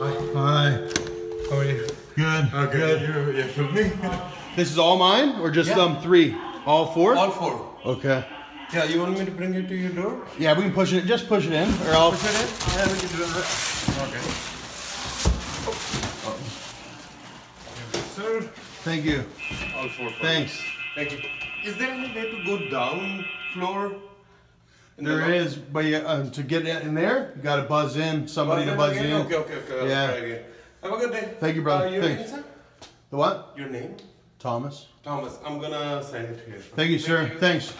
Hi. Hi. How are you? Good. Oh, good. You're, me. this is all mine or just yeah. um three? All four? All four. Okay. Yeah, you want me to bring it to your door? Yeah, we can push it. Just push it in, or I'll push it in. Yeah, we can do it. Okay. Oh. Sir. Thank you. All four. Thanks. Thank you. Is there any way to go down floor? In the is, but yeah, um, to get in there, you got to buzz in. Somebody to buzz in. Okay, okay, okay. Yeah. Have a good day. Thank you, brother. Uh, your Thanks. name, sir? The what? Your name? Thomas. Thomas. I'm gonna sign it here. Thank you, sir. Thanks.